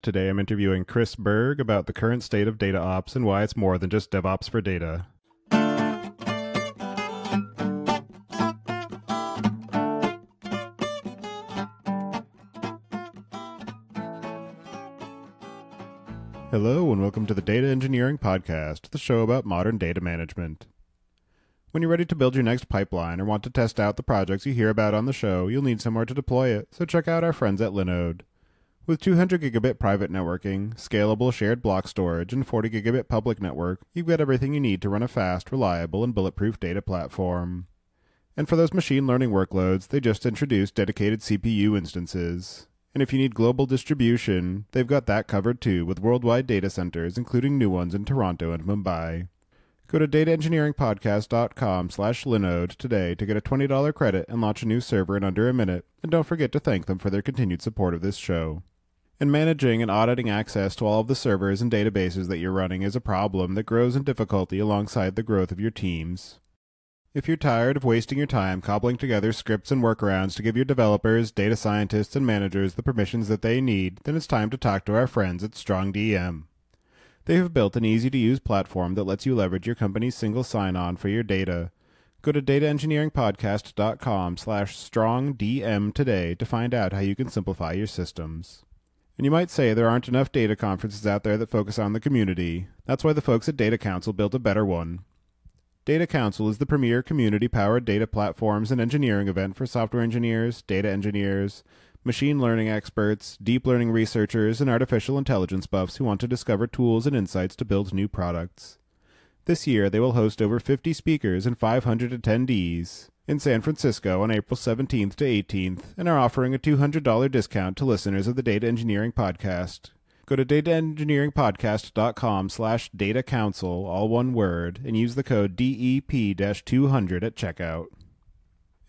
Today I'm interviewing Chris Bergh about the current state of data ops and why it's more than just DevOps for data. Hello, and welcome to the Data Engineering Podcast, the show about modern data management. When you're ready to build your next pipeline or want to test out the projects you hear about on the show, you'll need somewhere to deploy it, so check out our friends at Linode. With 200 gigabit private networking, scalable shared block storage, and 40 gigabit public network, you've got everything you need to run a fast, reliable, and bulletproof data platform. And for those machine learning workloads, they just introduced dedicated CPU instances. And if you need global distribution, they've got that covered too with worldwide data centers, including new ones in Toronto and Mumbai. Go to dataengineeringpodcast.com slash Linode today to get a $20 credit and launch a new server in under a minute, and don't forget to thank them for their continued support of this show. And managing and auditing access to all of the servers and databases that you're running is a problem that grows in difficulty alongside the growth of your teams. If you're tired of wasting your time cobbling together scripts and workarounds to give your developers, data scientists, and managers the permissions that they need, then it's time to talk to our friends at StrongDM. They have built an easy to use platform that lets you leverage your company's single sign-on for your data. Go to dataengineeringpodcast.com slash strongdm today to find out how you can simplify your systems. And you might say there aren't enough data conferences out there that focus on the community. That's why the folks at Data Council built a better one. Data Council is the premier community-powered data platforms and engineering event for software engineers, data engineers, machine learning experts, deep learning researchers, and artificial intelligence buffs who want to discover tools and insights to build new products. This year, they will host over 50 speakers and 500 attendees in San Francisco on April 17th to 18th and are offering a $200 discount to listeners of the Data Engineering Podcast. Go to dataengineeringpodcast.com slash data council, all one word, and use the code DEP-200 at checkout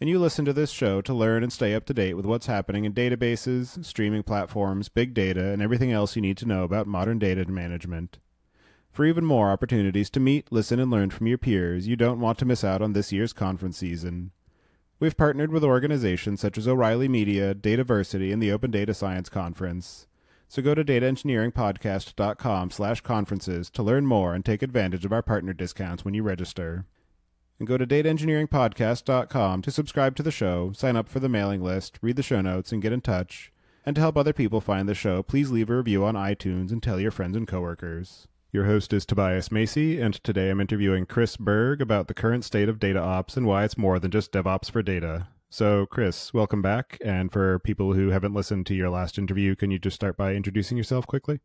and you listen to this show to learn and stay up to date with what's happening in databases, streaming platforms, big data, and everything else you need to know about modern data management. For even more opportunities to meet, listen, and learn from your peers, you don't want to miss out on this year's conference season. We've partnered with organizations such as O'Reilly Media, Dataversity, and the Open Data Science Conference. So go to dataengineeringpodcast.com slash conferences to learn more and take advantage of our partner discounts when you register and go to dataengineeringpodcast.com to subscribe to the show, sign up for the mailing list, read the show notes, and get in touch. And to help other people find the show, please leave a review on iTunes and tell your friends and coworkers. Your host is Tobias Macey, and today I'm interviewing Chris Bergh about the current state of data ops and why it's more than just DevOps for data. So, Chris, welcome back. And for people who haven't listened to your last interview, can you just start by introducing yourself quickly?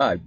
Hi,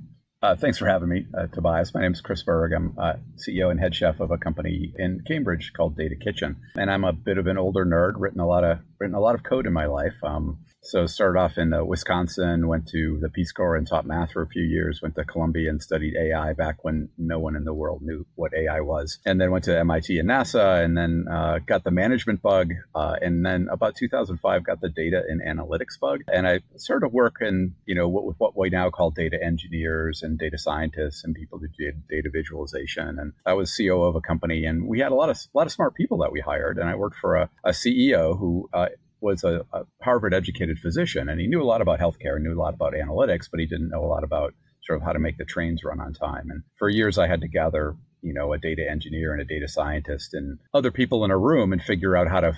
uh, thanks for having me, uh, Tobias. My name is Chris Bergh. I'm uh, CEO and head chef of a company in Cambridge called DataKitchen, and I'm a bit of an older nerd. written a lot of written a lot of code in my life. Um, so started off in uh, Wisconsin, went to the Peace Corps and taught math for a few years. Went to Columbia and studied AI back when no one in the world knew what AI was. And then went to MIT and NASA, and then uh, got the management bug. Uh, and then about 2005, got the data and analytics bug. And I started work in you know what, with what we now call data engineers and data scientists and people who did data visualization. And I was CEO of a company, and we had a lot of a lot of smart people that we hired. And I worked for a, a CEO who uh, was a, a Harvard educated physician and he knew a lot about healthcare, and knew a lot about analytics, but he didn't know a lot about sort of how to make the trains run on time. And for years, I had to gather, you know, a data engineer and a data scientist and other people in a room and figure out how to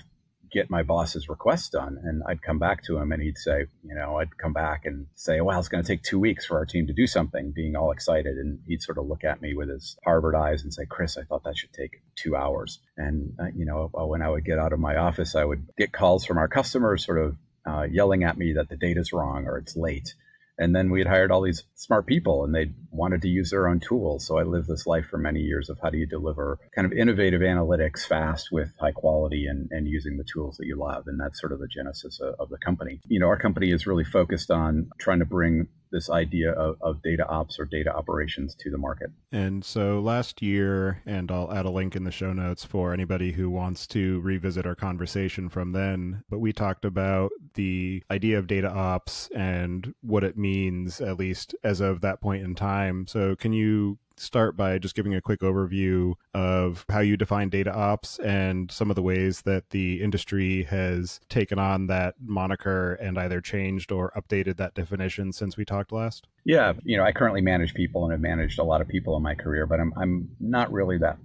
get my boss's request done. And I'd come back to him and he'd say, you know, I'd come back and say, well, it's going to take two weeks for our team to do something, being all excited. And he'd sort of look at me with his Harvard eyes and say, Chris, I thought that should take two hours. And, uh, you know, uh, when I would get out of my office, I would get calls from our customers sort of uh, yelling at me that the data's wrong or it's late. And then we had hired all these smart people and they wanted to use their own tools. So I lived this life for many years of how do you deliver kind of innovative analytics fast with high quality and, and using the tools that you love. And that's sort of the genesis of, of the company. You know, our company is really focused on trying to bring this idea of, of data ops or data operations to the market. And so last year, and I'll add a link in the show notes for anybody who wants to revisit our conversation from then, but we talked about the idea of data ops and what it means, at least as of that point in time. So can you start by just giving a quick overview of how you define data ops and some of the ways that the industry has taken on that moniker and either changed or updated that definition since we talked last? Yeah, you know, I currently manage people and have managed a lot of people in my career, but I'm I'm not really that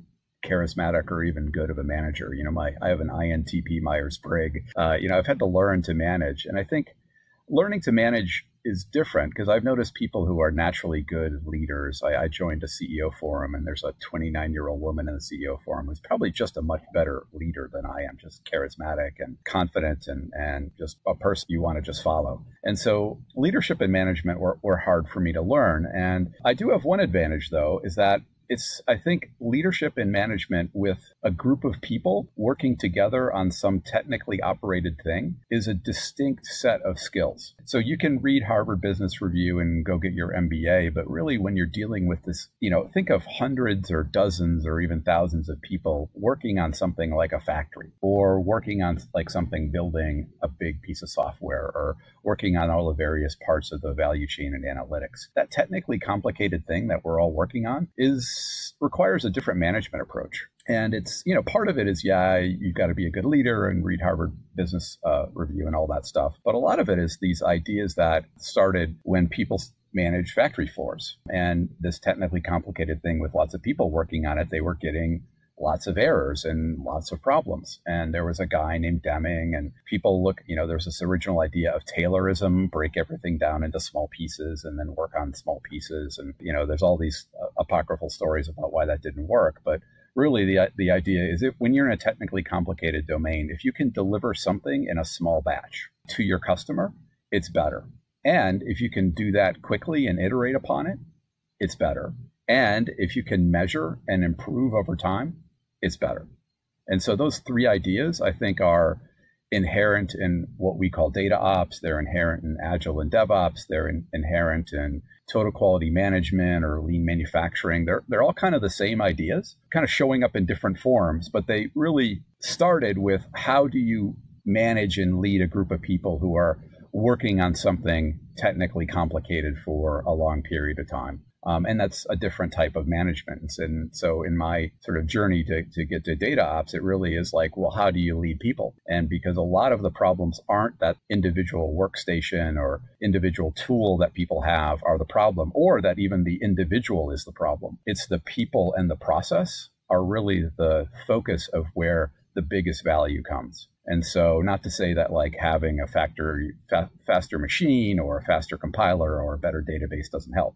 charismatic or even good of a manager. You know, my I have an INTP Myers Briggs. Uh, you know, I've had to learn to manage, and I think learning to manage is different because I've noticed people who are naturally good leaders. I, I joined a CEO forum, and there's a 29 year old woman in the CEO forum who's probably just a much better leader than I am, just charismatic and confident, and and just a person you want to just follow. And so leadership and management were, were hard for me to learn. And I do have one advantage though, is that it's i think leadership and management with a group of people working together on some technically operated thing is a distinct set of skills. So you can read harvard business review and go get your mba but really when you're dealing with this you know think of hundreds or dozens or even thousands of people working on something like a factory or working on like something building a big piece of software or working on all the various parts of the value chain and analytics. That technically complicated thing that we're all working on is requires a different management approach. And it's, you know, part of it is, yeah, you've got to be a good leader and read Harvard Business uh, Review and all that stuff. But a lot of it is these ideas that started when people managed factory floors and this technically complicated thing with lots of people working on it. They were getting lots of errors and lots of problems. And there was a guy named Deming, and people look, you know, there's this original idea of Taylorism, break everything down into small pieces and then work on small pieces. And, you know, there's all these uh, apocryphal stories about why that didn't work. But really, the, the idea is that when you're in a technically complicated domain, if you can deliver something in a small batch to your customer, it's better. And if you can do that quickly and iterate upon it, it's better. And if you can measure and improve over time, it's better. And so those three ideas, I think, are inherent in what we call data ops. They're inherent in agile and DevOps. They're in, inherent in total quality management or lean manufacturing. They're they're all kind of the same ideas, kind of showing up in different forms, but they really started with how do you manage and lead a group of people who are working on something technically complicated for a long period of time. Um, and that's a different type of management. And so, in my sort of journey to, to get to data ops, it really is like, well, how do you lead people? And because a lot of the problems aren't that individual workstation or individual tool that people have are the problem, or that even the individual is the problem. It's the people and the process are really the focus of where the biggest value comes. And so, not to say that like having a factor, fa- faster machine or a faster compiler or a better database doesn't help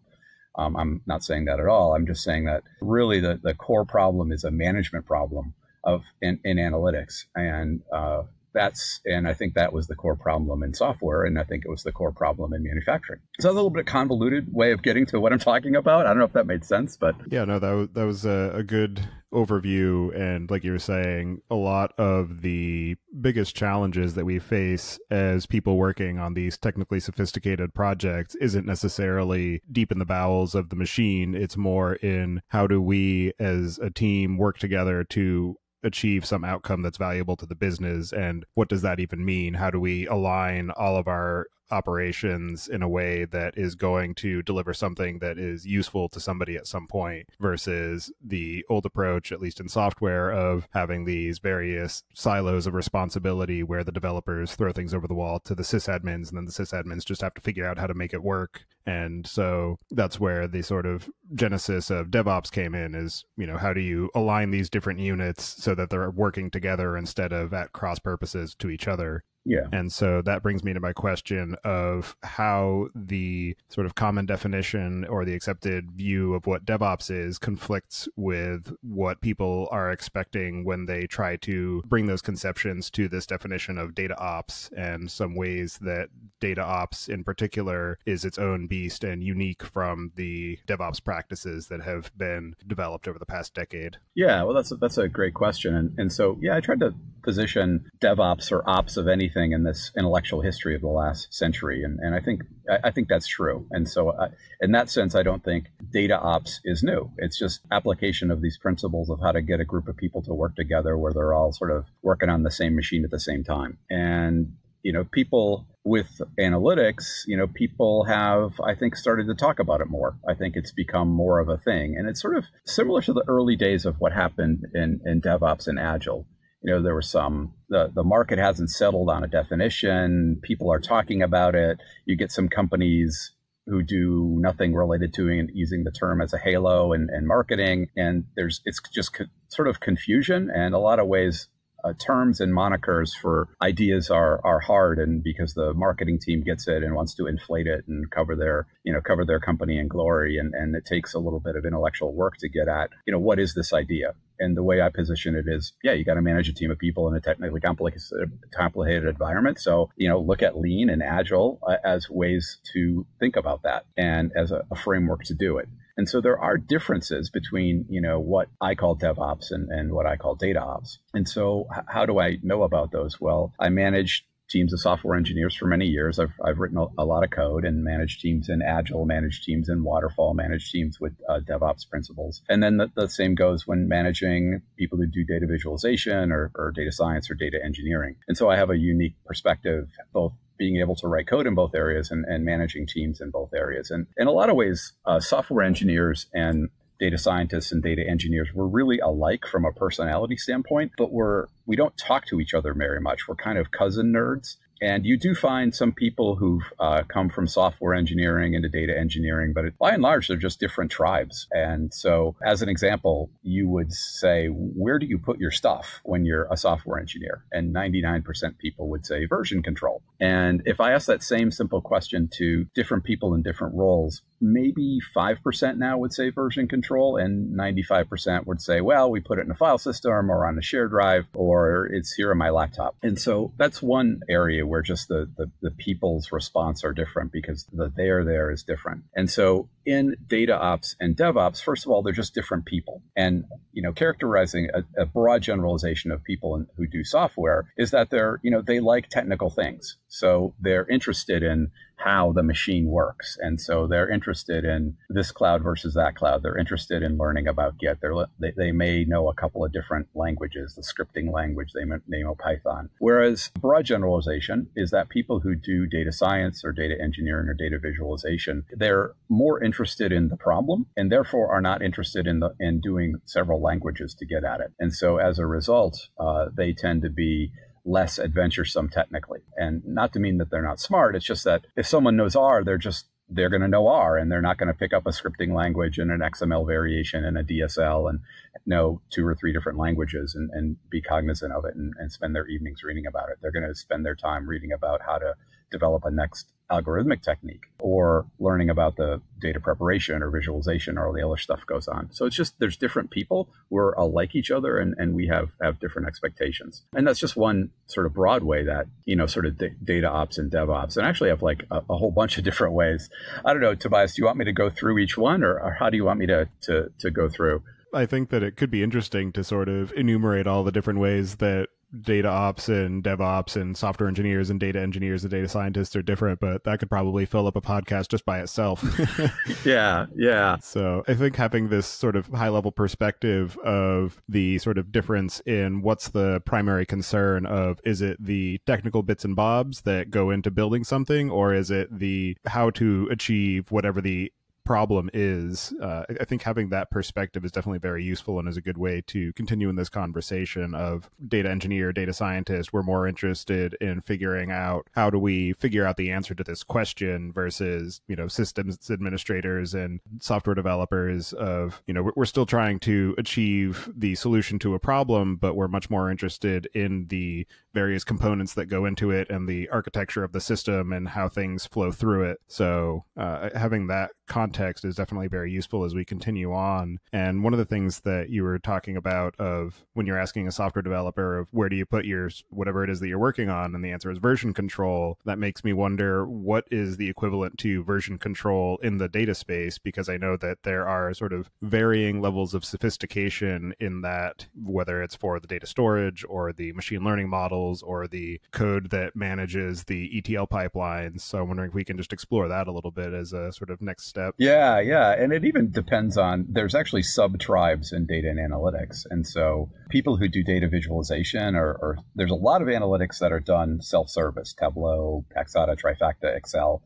um, I'm not saying that at all. I'm just saying that really the, the core problem is a management problem of in, in analytics. And uh, that's and I think that was the core problem in software, and I think it was the core problem in manufacturing. So a little bit convoluted way of getting to what I'm talking about. I don't know if that made sense, but yeah, no, that was, that was a, a good overview, and like you were saying, a lot of the biggest challenges that we face as people working on these technically sophisticated projects isn't necessarily deep in the bowels of the machine. It's more in how do we as a team work together to achieve some outcome that's valuable to the business? And what does that even mean? How do we align all of our operations in a way that is going to deliver something that is useful to somebody at some point versus the old approach, at least in software, of having these various silos of responsibility where the developers throw things over the wall to the sysadmins and then the sysadmins just have to figure out how to make it work. And so that's where the sort of genesis of DevOps came in is, you know, how do you align these different units so that they're working together instead of at cross purposes to each other? Yeah. And so that brings me to my question of how the sort of common definition or the accepted view of what DevOps is conflicts with what people are expecting when they try to bring those conceptions to this definition of data ops and some ways that data ops in particular is its own beast and unique from the DevOps practices that have been developed over the past decade. Yeah, well that's a, that's a great question. And and so yeah, I tried to position DevOps or ops of anything in this intellectual history of the last century, and, and I think I, think that's true. And so, uh, in that sense, I don't think data ops is new. It's just application of these principles of how to get a group of people to work together where they're all sort of working on the same machine at the same time. And you know, people with analytics, you know, people have, I think, started to talk about it more. I think it's become more of a thing. And it's sort of similar to the early days of what happened in, in DevOps and Agile. You know, there were some, the, the market hasn't settled on a definition. People are talking about it. You get some companies who do nothing related to it, using the term as a halo and, and marketing. And there's, it's just co- sort of confusion. And a lot of ways, uh, terms and monikers for ideas are are hard, and because the marketing team gets it and wants to inflate it and cover their you know cover their company in glory, and and it takes a little bit of intellectual work to get at you know what is this idea. And the way I position it is, yeah, you got to manage a team of people in a technically complicated, complicated environment. So, you know, look at lean and agile uh, as ways to think about that and as a, a framework to do it. And so there are differences between, you know, what I call DevOps and, and what I call data ops. And so how do I know about those? Well, I manage teams of software engineers for many years. I've, I've written a, a lot of code and managed teams in Agile, managed teams in Waterfall, managed teams with uh, DevOps principles. And then the, the, same goes when managing people who do data visualization or, or data science or data engineering. And so I have a unique perspective, both being able to write code in both areas and, and managing teams in both areas. And in a lot of ways, uh, software engineers and data scientists and data engineers we're really alike from a personality standpoint but we're we don't talk to each other very much we're kind of cousin nerds and you do find some people who've uh, come from software engineering into data engineering, but by and large, they're just different tribes. And so, as an example, you would say, Where do you put your stuff when you're a software engineer? And 99% people would say version control. And if I ask that same simple question to different people in different roles, maybe 5% now would say version control, and 95% would say, Well, we put it in a file system or on a shared drive, or it's here on my laptop. And so, that's one area where just the, the, the people's response are different because the there there is different. And so in data ops and DevOps, first of all, they're just different people. And you know, characterizing a, a broad generalization of people in, who do software is that they're you know they like technical things, so they're interested in how the machine works. And so they're interested in this cloud versus that cloud. They're interested in learning about Git. They're, they, they may know a couple of different languages, the scripting language, they may, know Python. Whereas broad generalization is that people who do data science or data engineering or data visualization, they're more interested in the problem and therefore are not interested in the in doing several languages to get at it. And so as a result, uh, they tend to be less adventuresome technically. And not to mean that they're not smart. It's just that if someone knows R, they're just they're going to know R and they're not going to pick up a scripting language and an XML variation and a DSL and know two or three different languages and, and be cognizant of it and, and spend their evenings reading about it. They're going to spend their time reading about how to develop a next algorithmic technique or learning about the data preparation or visualization or all the other stuff goes on. So it's just there's different people. We're alike each other and, and we have have different expectations. And that's just one sort of broad way that, you know, sort of d- data ops and DevOps. And actually have like a, a, whole bunch of different ways. I don't know, Tobias, do you want me to go through each one or, or how do you want me to, to, to go through? I think that it could be interesting to sort of enumerate all the different ways that data ops and DevOps and software engineers and data engineers and data scientists are different, but that could probably fill up a podcast just by itself. yeah, yeah. So I think having this sort of high level perspective of the sort of difference in what's the primary concern of is it the technical bits and bobs that go into building something, or is it the how to achieve whatever the problem is, uh, I think having that perspective is definitely very useful and is a good way to continue in this conversation of data engineer, data scientist. We're more interested in figuring out how do we figure out the answer to this question versus, you know, systems administrators and software developers of, you know, we're still trying to achieve the solution to a problem, but we're much more interested in the various components that go into it and the architecture of the system and how things flow through it. So uh, having that context is definitely very useful as we continue on. And one of the things that you were talking about of when you're asking a software developer of where do you put your whatever it is that you're working on, and the answer is version control. That makes me wonder what is the equivalent to version control in the data space because I know that there are sort of varying levels of sophistication in that, whether it's for the data storage or the machine learning models or the code that manages the ETL pipelines. So I'm wondering if we can just explore that a little bit as a sort of next step. Yeah, yeah. And it even depends on, there's actually sub tribes in data and analytics. And so people who do data visualization, or, or there's a lot of analytics that are done self service Tableau, Paxata, Trifacta, Excel.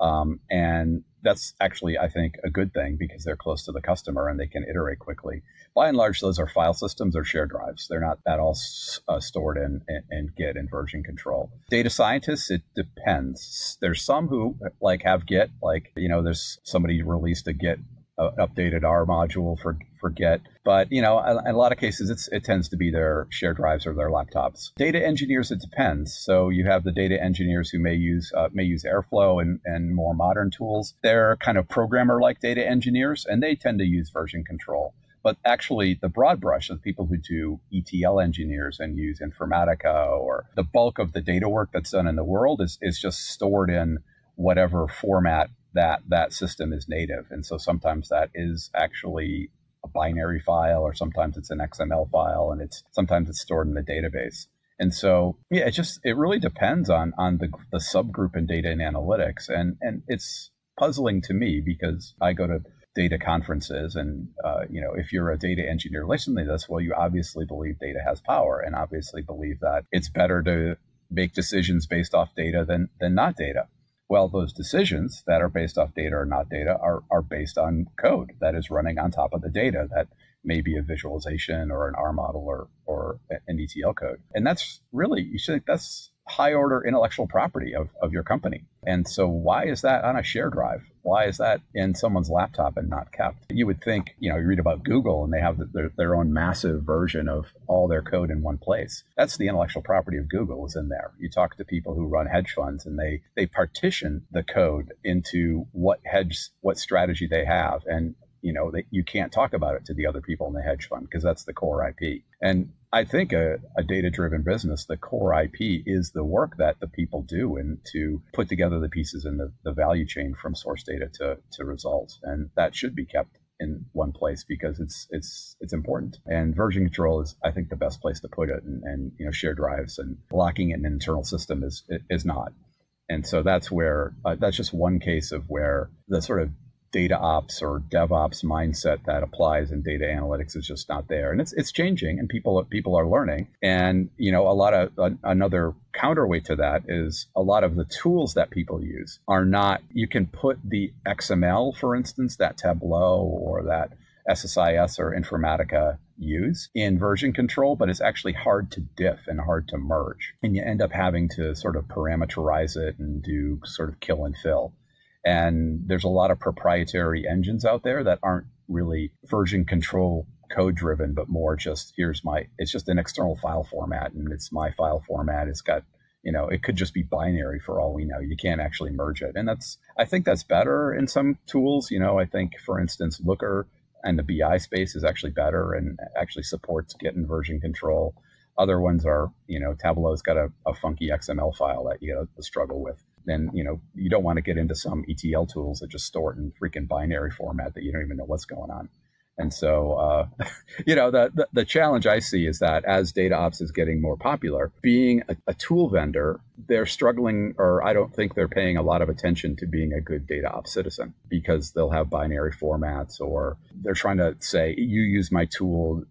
Um, and that's actually, I think, a good thing because they're close to the customer and they can iterate quickly. By and large, those are file systems or shared drives. They're not at all uh, stored in, in, in, Git and version control. Data scientists, it depends. There's some who like have Git, like you know, there's somebody released a Git updated R module for for Git. But you know, in a lot of cases, it tends to be their shared drives or their laptops. Data engineers, it depends. So you have the data engineers who may use uh, may use Airflow and, and more modern tools. They're kind of programmer like data engineers, and they tend to use version control. But actually, the broad brush of people who do ETL engineers and use Informatica or the bulk of the data work that's done in the world is, is just stored in whatever format that that system is native. And so sometimes that is actually a binary file or sometimes it's an XML file and it's sometimes it's stored in the database. And so, yeah, it just it really depends on on the the subgroup in data and analytics, and and it's puzzling to me because I go to data conferences, and uh, you know, if you're a data engineer listening to this, well, you obviously believe data has power, and obviously believe that it's better to make decisions based off data than than not data. Well, those decisions that are based off data or not data are, are based on code that is running on top of the data that may be a visualization or an R model or, or an ETL code. And that's really, you should, think that's high order intellectual property of, of your company. And so why is that on a share drive? Why is that in someone's laptop and not kept? You would think, you know, you read about Google and they have their, their own massive version of all their code in one place. That's the intellectual property of Google is in there. You talk to people who run hedge funds and they, they partition the code into what hedge, what strategy they have. And you know that you can't talk about it to the other people in the hedge fund because that's the core IP. And I think a, a data driven business, the core IP is the work that the people do and to put together the pieces in the, the value chain from source data to, to results. And that should be kept in one place because it's it's it's important. And version control is, I think, the best place to put it. And, and you know, shared drives and locking it in an internal system is is not. And so that's where uh, that's just one case of where the sort of data ops or DevOps mindset that applies in data analytics is just not there, and it's it's changing, and people people are learning. And you know, a lot of uh, another counterweight to that is a lot of the tools that people use are not. You can put the XML, for instance, that Tableau or that SSIS or Informatica use in version control, but it's actually hard to diff and hard to merge. And you end up having to sort of parameterize it and do sort of kill and fill. And there's a lot of proprietary engines out there that aren't really version control code driven, but more just here's my, it's just an external file format and it's my file format. It's got, you know, it could just be binary for all we know. You can't actually merge it. And that's, I think that's better in some tools. You know, I think, for instance, Looker and the BI space is actually better and actually supports Git and version control. Other ones are, you know, Tableau's got a, a funky XML file that you got to struggle with then you know you don't want to get into some ETL tools that just store it in freaking binary format that you don't even know what's going on. And so, uh, you know, the, the, the challenge I see is that as data ops is getting more popular, being a, a, tool vendor, they're struggling, or I don't think they're paying a lot of attention to being a good data ops citizen because they'll have binary formats, or they're trying to say, you use my tool.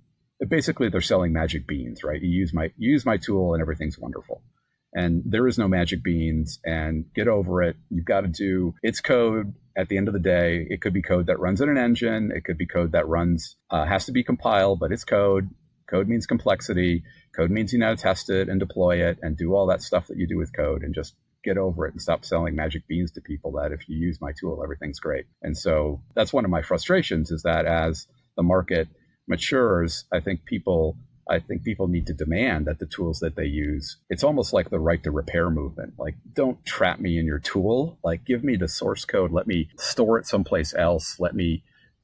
Basically, they're selling magic beans, right? You use my you use my tool, and everything's wonderful and there is no magic beans and get over it. You've got to do its code at the end of the day. It could be code that runs in an engine. It could be code that runs, uh, has to be compiled, but it's code. Code means complexity. Code means you know test it and deploy it and do all that stuff that you do with code and just get over it and stop selling magic beans to people that if you use my tool, everything's great. And so that's one of my frustrations is that as the market matures, I think people I think people need to demand that the tools that they use, it's almost like the right to repair movement. Like, don't trap me in your tool. Like, give me the source code. Let me store it someplace else. Let me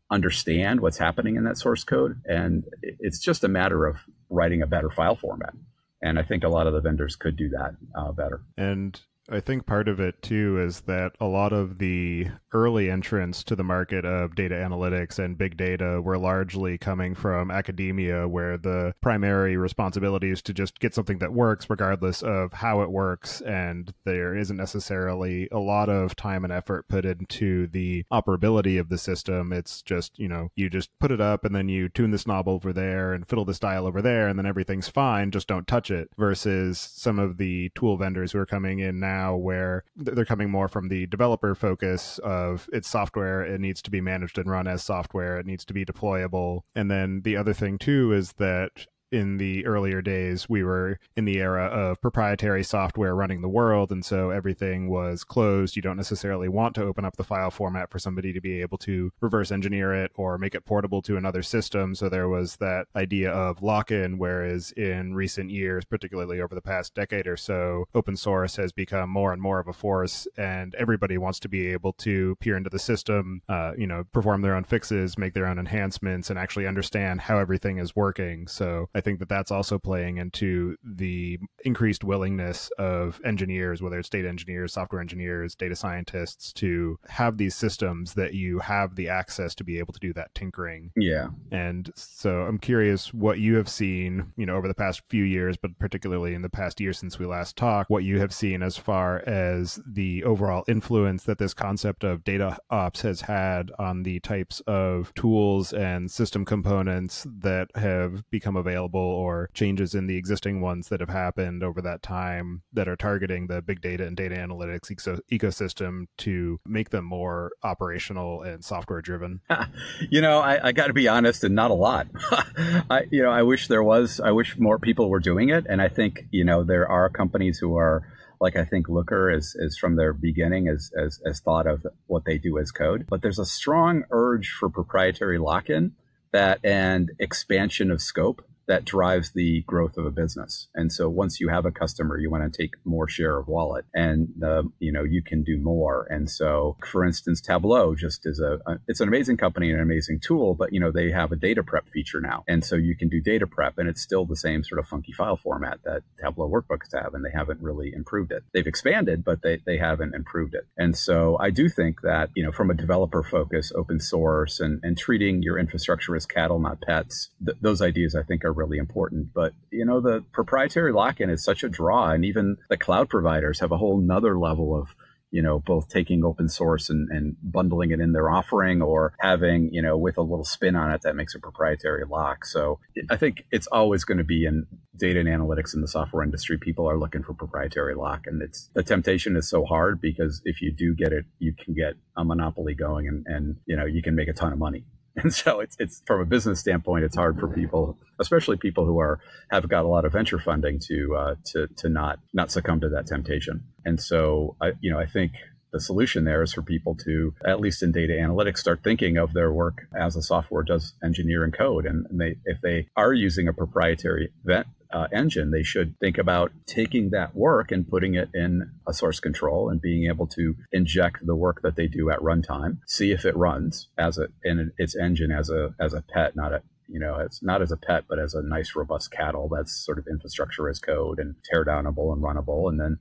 understand what's happening in that source code. And it's just a matter of writing a better file format. And I think a lot of the vendors could do that uh, better. And I think part of it too is that a lot of the early entrants to the market of data analytics and big data were largely coming from academia, where the primary responsibility is to just get something that works regardless of how it works. And there isn't necessarily a lot of time and effort put into the operability of the system. It's just, you know, you just put it up and then you tune this knob over there and fiddle this dial over there, and then everything's fine. Just don't touch it. Versus some of the tool vendors who are coming in now, where they're coming more from the developer focus of its software. It needs to be managed and run as software. It needs to be deployable. And then the other thing too is that in the earlier days, we were in the era of proprietary software running the world. And so everything was closed. You don't necessarily want to open up the file format for somebody to be able to reverse engineer it or make it portable to another system. So there was that idea of lock in. Whereas in recent years, particularly over the past decade or so, open source has become more and more of a force. And everybody wants to be able to peer into the system, uh, you know, perform their own fixes, make their own enhancements, and actually understand how everything is working. So I think that that's also playing into the increased willingness of engineers, whether it's data engineers, software engineers, data scientists, to have these systems that you have the access to be able to do that tinkering. Yeah. And so I'm curious what you have seen, you know, over the past few years, but particularly in the past year since we last talked, what you have seen as far as the overall influence that this concept of data ops has had on the types of tools and system components that have become available available or changes in the existing ones that have happened over that time that are targeting the big data and data analytics eco- ecosystem to make them more operational and software driven? you know, I, I got to be honest, and not a lot. I, you know, I wish there was. I wish more people were doing it, and I think you know there are companies who are like I think Looker is, is from their beginning as, as, as thought of what they do as code. But there's a strong urge for proprietary lock-in that and expansion of scope that drives the growth of a business. And so once you have a customer, you want to take more share of wallet and, uh, you know, you can do more. And so, for instance, Tableau just is a, a, it's an amazing company and an amazing tool, but, you know, they have a data prep feature now. And so you can do data prep and it's still the same sort of funky file format that Tableau workbooks have, and they haven't really improved it. They've expanded, but they, they haven't improved it. And so I do think that, you know, from a developer focus, open source and, and treating your infrastructure as cattle, not pets, th- those ideas I think are really important. But, you know, the proprietary lock in is such a draw. And even the cloud providers have a whole nother level of, you know, both taking open source and, and bundling it in their offering or having, you know, with a little spin on it that makes a proprietary lock. So I think it's always going to be in data and analytics in the software industry. People are looking for proprietary lock and it's the temptation is so hard because if you do get it, you can get a monopoly going and, and, you know, you can make a ton of money. And so it's it's from a business standpoint, it's hard for people, especially people who are have got a lot of venture funding, to uh, to to not not succumb to that temptation. And so I you know I think the solution there is for people to, at least in data analytics, start thinking of their work as a software does engineering code. And they, if they are using a proprietary uh, engine, they should think about taking that work and putting it in a source control and being able to inject the work that they do at runtime, see if it runs as a in its engine as a as a pet, not a you know, it's not as a pet, but as a nice, robust cattle that's sort of infrastructure as code and tear teardownable and runnable. And then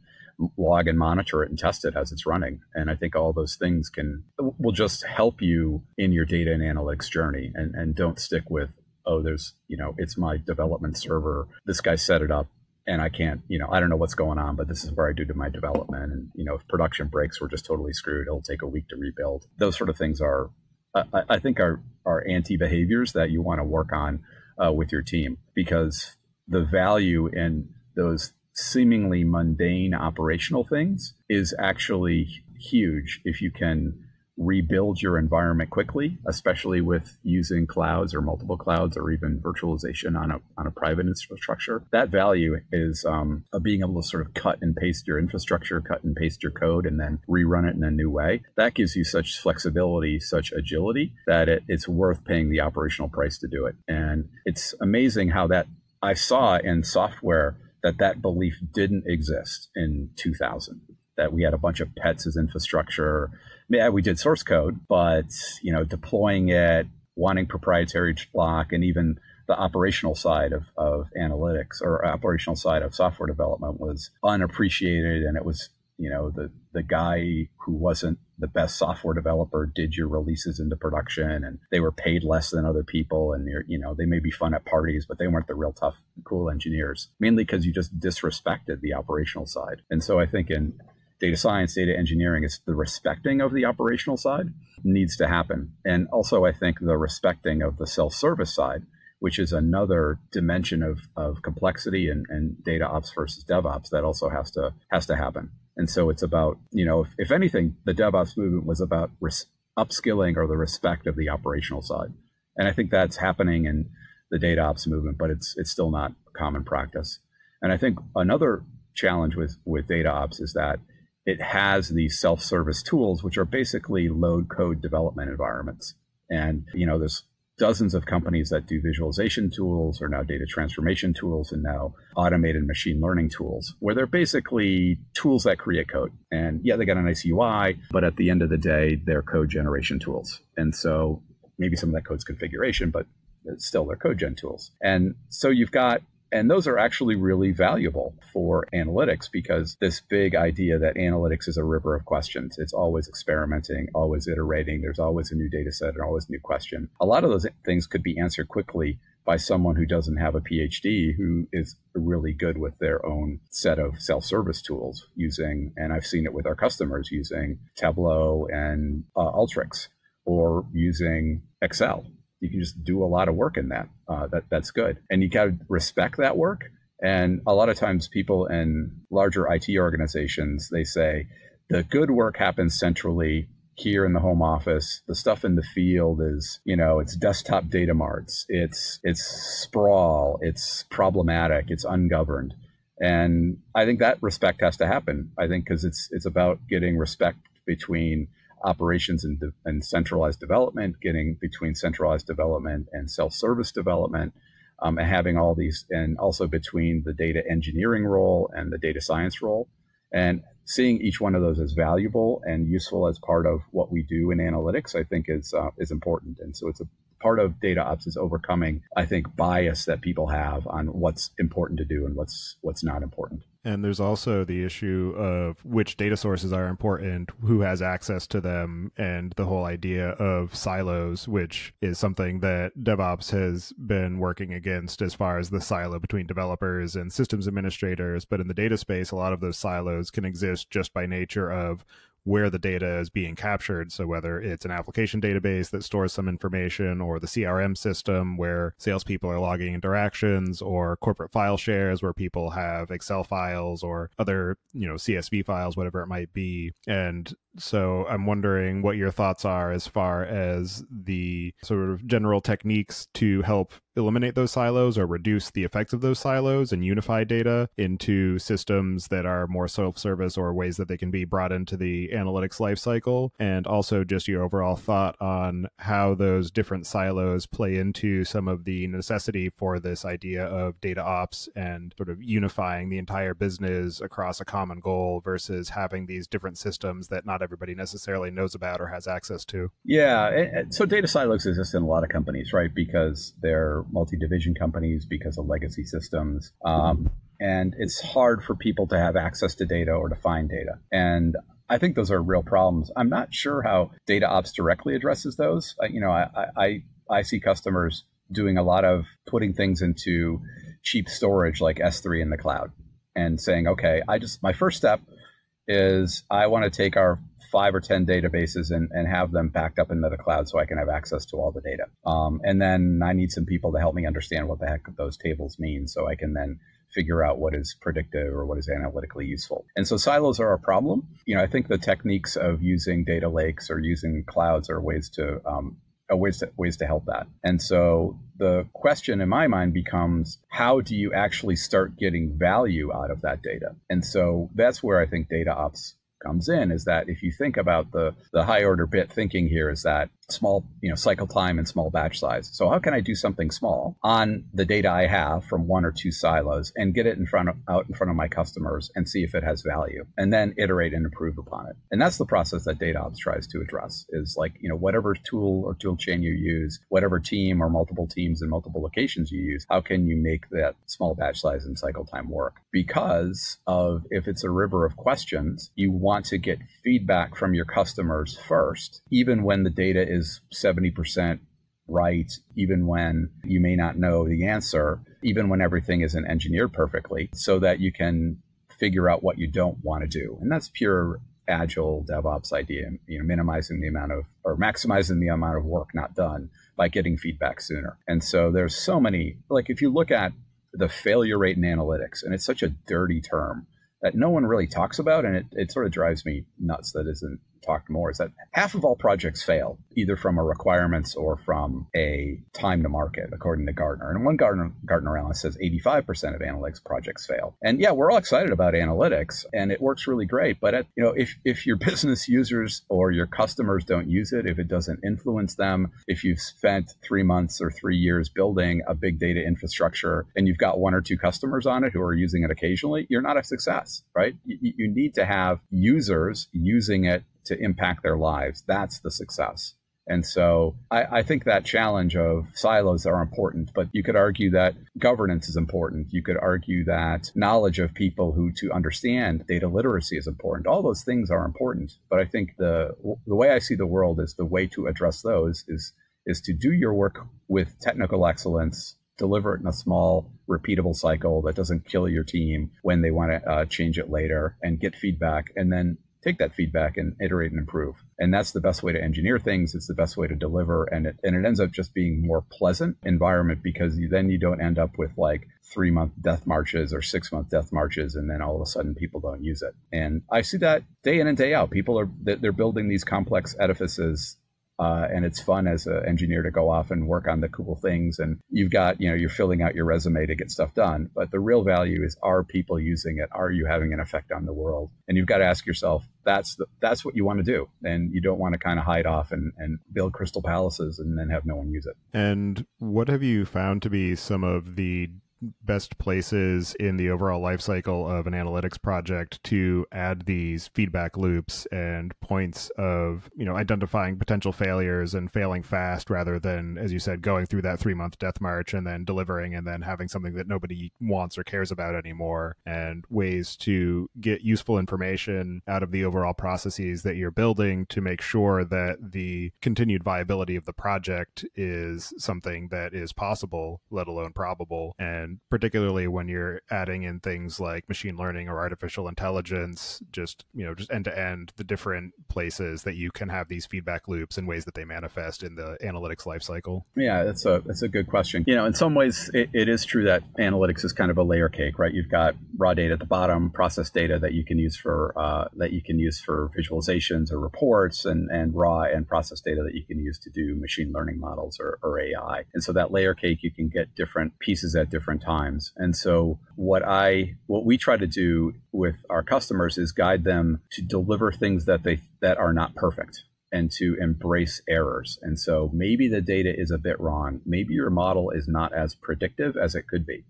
log and monitor it and test it as it's running. And I think all those things can will just help you in your data and analytics journey and, and don't stick with, oh, there's, you know, it's my development server. This guy set it up and I can't, you know, I don't know what's going on, but this is where I do to my development. And, you know, if production breaks, we're just totally screwed. It'll take a week to rebuild. Those sort of things are, I, I think are, are anti behaviors that you want to work on uh, with your team because the value in those seemingly mundane operational things is actually huge if you can rebuild your environment quickly, especially with using clouds or multiple clouds or even virtualization on a, on a private infrastructure. That value is um, being able to sort of cut and paste your infrastructure, cut and paste your code, and then rerun it in a new way. That gives you such flexibility, such agility that it, it's worth paying the operational price to do it. And it's amazing how that I saw in software that that belief didn't exist in 2000 that we had a bunch of pets as infrastructure. Yeah we did source code but you know deploying it wanting proprietary lock and even the operational side of, of analytics or operational side of software development was unappreciated and it was you know the the guy who wasn't the best software developer did your releases into production and they were paid less than other people and you're you know they may be fun at parties but they weren't the real tough cool engineers mainly because you just disrespected the operational side. And so i think in data science data engineering is the respecting of the operational side needs to happen and also i think the respecting of the self-service side which is another dimension of, of complexity and, and data ops versus DevOps that also has to has to happen. And so it's about, you know, if, if anything, the DevOps movement was about res- upskilling or the respect of the operational side. And I think that's happening in the data ops movement, but it's it's still not common practice. And I think another challenge with with data ops is that it has these self-service tools, which are basically load code development environments. And you know, there's dozens of companies that do visualization tools or now data transformation tools and now automated machine learning tools where they're basically tools that create code. And yeah they got a nice ui but at the end of the day they're code generation tools. And so maybe some of that code's configuration but it's still their code gen tools. And so you've got and those are actually really valuable for analytics because this big idea that analytics is a river of questions. It's always experimenting, always iterating. There's always a new data set and always a new question. A lot of those things could be answered quickly by someone who doesn't have a PhD who is really good with their own set of self-service tools using, and I've seen it with our customers using Tableau and uh, Alteryx or using Excel you can just do a lot of work in that. Uh, that that's good, and you got to respect that work. And a lot of times, people in larger IT organizations they say the good work happens centrally here in the home office. The stuff in the field is, you know, it's desktop data marts, it's it's sprawl, it's problematic, it's ungoverned. And I think that respect has to happen. I think because it's it's about getting respect between operations and, de- and centralized development, getting between centralized development and self-service development, um, and having all these, and also between the data engineering role and the data science role, and seeing each one of those as valuable and useful as part of what we do in analytics, I think is uh, is important. And so it's a part of data ops is overcoming, I think, bias that people have on what's important to do and what's what's not important. And there's also the issue of which data sources are important, who has access to them, and the whole idea of silos, which is something that DevOps has been working against as far as the silo between developers and systems administrators. But in the data space, a lot of those silos can exist just by nature of where the data is being captured. So whether it's an application database that stores some information or the CRM system where salespeople are logging interactions or corporate file shares where people have Excel files or other, you know, CSV files, whatever it might be. And so I'm wondering what your thoughts are as far as the sort of general techniques to help eliminate those silos or reduce the effects of those silos and unify data into systems that are more self-service or ways that they can be brought into the analytics lifecycle and also just your overall thought on how those different silos play into some of the necessity for this idea of data ops and sort of unifying the entire business across a common goal versus having these different systems that not everybody necessarily knows about or has access to. Yeah. So data silos exist in a lot of companies, right? Because they're multi division companies, because of legacy systems. Um, and it's hard for people to have access to data or to find data. And I think those are real problems. I'm not sure how data ops directly addresses those. you know, I, I, I see customers doing a lot of putting things into cheap storage like S3 in the cloud and saying, okay, I just, my first step is I want to take our five or 10 databases and, and have them backed up into the cloud so I can have access to all the data. Um, and then I need some people to help me understand what the heck those tables mean so I can then figure out what is predictive or what is analytically useful. And so silos are a problem. You know, I think the techniques of using data lakes or using clouds are ways to um, ways to ways to help that. And so the question in my mind becomes how do you actually start getting value out of that data? And so that's where I think data ops comes in is that if you think about the the high order bit thinking here is that small, you know, cycle time and small batch size. So how can I do something small on the data I have from one or two silos and get it in front of, out in front of my customers and see if it has value and then iterate and improve upon it. And that's the process that DataOps tries to address is like, you know, whatever tool or tool chain you use, whatever team or multiple teams in multiple locations you use, how can you make that small batch size and cycle time work? Because of if it's a river of questions, you want to get feedback from your customers first, even when the data is 70% right, even when you may not know the answer, even when everything isn't engineered perfectly, so that you can figure out what you don't want to do. And that's pure agile DevOps idea, you know, minimizing the amount of or maximizing the amount of work not done by getting feedback sooner. And so there's so many like if you look at the failure rate in analytics, and it's such a dirty term that no one really talks about, and it, it sort of drives me nuts that isn't talked more is that half of all projects fail, either from a requirements or from a time to market, according to Gartner. And one Gartner, Gartner analyst says 85% of analytics projects fail. And yeah, we're all excited about analytics and it works really great. But at, you know, if, if your business users or your customers don't use it, if it doesn't influence them, if you've spent three months or three years building a big data infrastructure and you've got one or two customers on it who are using it occasionally, you're not a success, right? You, you need to have users using it to impact their lives. That's the success. And so I, I, think that challenge of silos are important, but you could argue that governance is important. You could argue that knowledge of people who to understand data literacy is important. All those things are important. But I think the the way I see the world is the way to address those is is to do your work with technical excellence, deliver it in a small, repeatable cycle that doesn't kill your team when they want to uh, change it later, and get feedback, and then take that feedback and iterate and improve. And that's the best way to engineer things. It's the best way to deliver. And it, and it ends up just being more pleasant environment because you, then you don't end up with like three month death marches or six month death marches. And then all of a sudden people don't use it. And I see that day in and day out. People are, they're building these complex edifices uh, and it's fun as an engineer to go off and work on the cool things. And you've got, you know, you're filling out your resume to get stuff done. But the real value is are people using it? Are you having an effect on the world? And you've got to ask yourself, that's the, that's what you want to do. And you don't want to kind of hide off and, and build crystal palaces and then have no one use it. And what have you found to be some of the best places in the overall life cycle of an analytics project to add these feedback loops and points of you know identifying potential failures and failing fast rather than as you said going through that three month death march and then delivering and then having something that nobody wants or cares about anymore and ways to get useful information out of the overall processes that you're building to make sure that the continued viability of the project is something that is possible let alone probable and and particularly when you're adding in things like machine learning or artificial intelligence just you know just end to end the different places that you can have these feedback loops and ways that they manifest in the analytics lifecycle yeah that's a that's a good question. You know in some ways it, it is true that analytics is kind of a layer cake right? You've got raw data at the bottom process data that you can use for uh, that you can use for visualizations or reports and and raw and process data that you can use to do machine learning models or, or ai and so that layer cake you can get different pieces at different different times. And so what I what we try to do with our customers is guide them to deliver things that they that are not perfect and to embrace errors. And so maybe the data is a bit wrong. Maybe your model is not as predictive as it could be.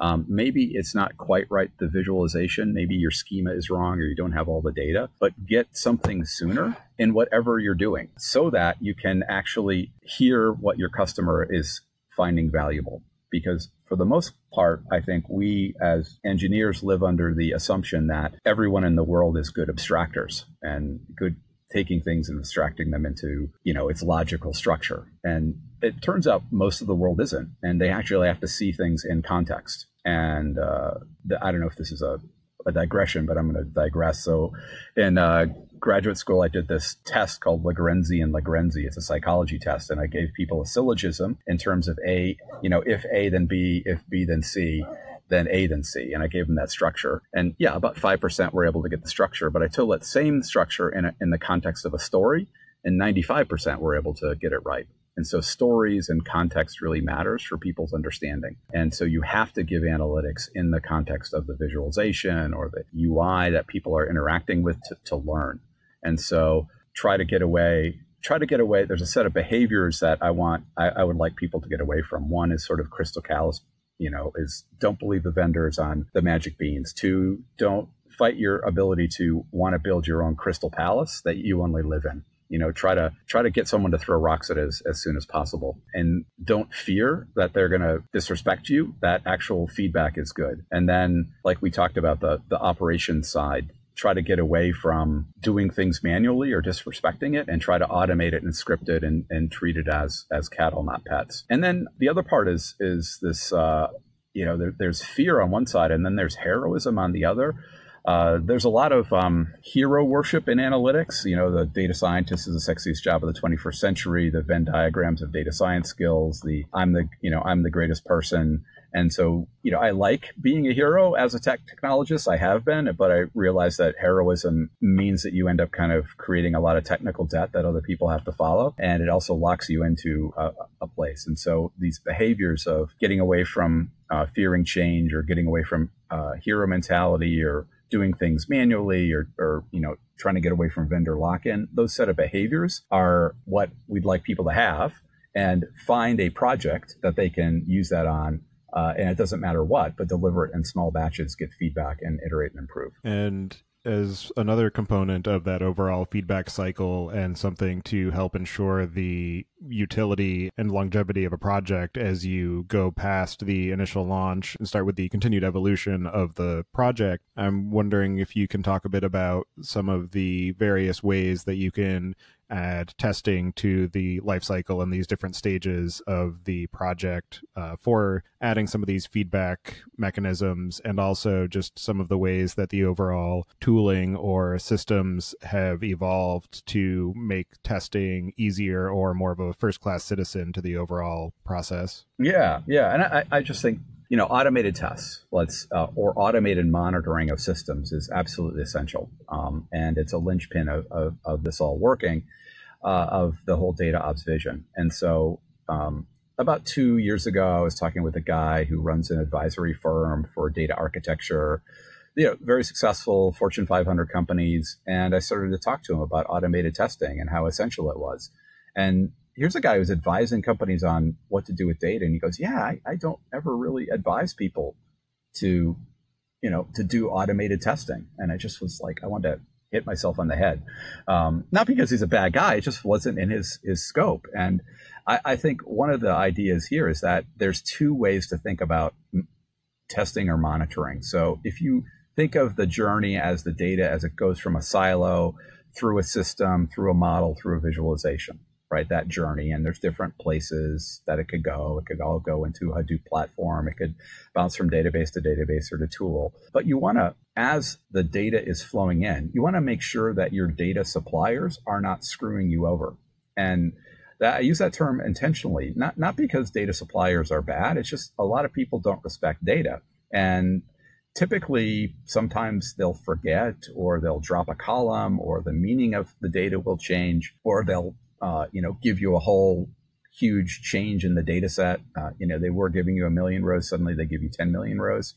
Um, maybe it's not quite right, the visualization. Maybe your schema is wrong or you don't have all the data, but get something sooner in whatever you're doing so that you can actually hear what your customer is finding valuable because for the most part, I think we as engineers live under the assumption that everyone in the world is good abstractors and good taking things and abstracting them into, you know, its logical structure. And it turns out most of the world isn't. And they actually have to see things in context. And uh, the, I don't know if this is a, a digression, but I'm going to digress. So in uh, graduate school, I did this test called Legrenzi and Legrenzi. It's a psychology test, and I gave people a syllogism in terms of A, you know, if A then B, if B then C, then A then C, and I gave them that structure. And yeah, about five percent were able to get the structure, but I told that same structure in a, in the context of a story, and 95% were able to get it right. And so stories and context really matters for people's understanding. And so you have to give analytics in the context of the visualization or the UI that people are interacting with to, to learn. And so try to get away try to get away. There's a set of behaviors that I want, I, I would like people to get away from. One is sort of crystal callous, you know, is don't believe the vendors on the magic beans. Two, don't fight your ability to want to build your own crystal palace that you only live in you know try to try to get someone to throw rocks at as, as soon as possible and don't fear that they're going to disrespect you that actual feedback is good and then like we talked about the the operations side try to get away from doing things manually or disrespecting it and try to automate it and script it and, and treat it as as cattle not pets and then the other part is is this uh, you know there, there's fear on one side and then there's heroism on the other uh, there's a lot of um, hero worship in analytics. You know, the data scientist is the sexiest job of the 21st century. The Venn diagrams of data science skills. The I'm the you know I'm the greatest person. And so, you know, I like being a hero as a tech technologist. I have been, but I realize that heroism means that you end up kind of creating a lot of technical debt that other people have to follow. And it also locks you into a, a place. And so these behaviors of getting away from uh, fearing change or getting away from uh, hero mentality or doing things manually or, or you know trying to get away from vendor lock-in those set of behaviors are what we'd like people to have and find a project that they can use that on uh, and it doesn't matter what but deliver it in small batches get feedback and iterate and improve and as another component of that overall feedback cycle and something to help ensure the utility and longevity of a project as you go past the initial launch and start with the continued evolution of the project. I'm wondering if you can talk a bit about some of the various ways that you can add testing to the life cycle and these different stages of the project uh, for adding some of these feedback mechanisms and also just some of the ways that the overall tooling or systems have evolved to make testing easier or more of a first class citizen to the overall process. Yeah, yeah. And I, I just think you know, automated tests, let's uh, or automated monitoring of systems is absolutely essential, um, and it's a linchpin of, of, of this all working, uh, of the whole data ops vision. And so, um, about two years ago, I was talking with a guy who runs an advisory firm for data architecture, you know, very successful Fortune 500 companies, and I started to talk to him about automated testing and how essential it was. And here's a guy who's advising companies on what to do with data. And he goes, yeah, I, I don't ever really advise people to, you know, to do automated testing. And I just was like, I wanted to hit myself on the head. Um, not because he's a bad guy, it just wasn't in his, his scope. And I, I think one of the ideas here is that there's two ways to think about testing or monitoring. So if you think of the journey as the data as it goes from a silo through a system, through a model, through a visualization right? That journey. And there's different places that it could go. It could all go into a Hadoop platform. It could bounce from database to database or to tool. But you want to, as the data is flowing in, you want to make sure that your data suppliers are not screwing you over. And that, I use that term intentionally, not, not because data suppliers are bad. It's just a lot of people don't respect data. And typically sometimes they'll forget or they'll drop a column or the meaning of the data will change or they'll uh, you know, give you a whole huge change in the data set. Uh, you know, they were giving you a million rows, suddenly they give you 10 million rows.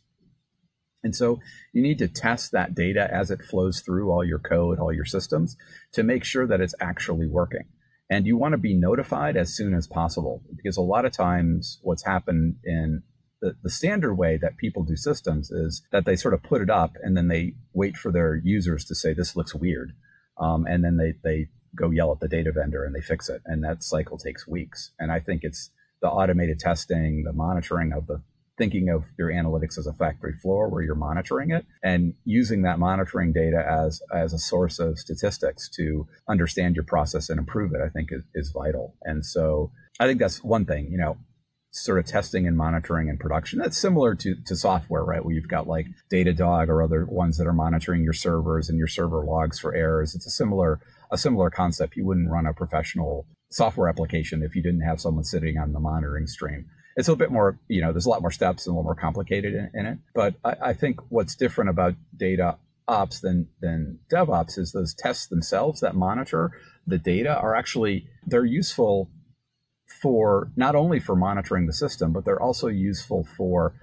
And so you need to test that data as it flows through all your code, all your systems to make sure that it's actually working. And you want to be notified as soon as possible because a lot of times what's happened in the, the standard way that people do systems is that they sort of put it up and then they wait for their users to say, this looks weird. Um, and then they, they go yell at the data vendor and they fix it. And that cycle takes weeks. And I think it's the automated testing, the monitoring of the thinking of your analytics as a factory floor where you're monitoring it and using that monitoring data as as a source of statistics to understand your process and improve it i think is, is vital and so i think that's one thing you know sort of testing and monitoring and production. That's similar to, to software, right? Where you've got like Datadog or other ones that are monitoring your servers and your server logs for errors. It's a similar a similar concept. You wouldn't run a professional software application if you didn't have someone sitting on the monitoring stream. It's a bit more, you know, there's a lot more steps and a little more complicated in, in it. But I, I think what's different about data ops than than DevOps is those tests themselves that monitor the data are actually they're useful for not only for monitoring the system, but they're also useful for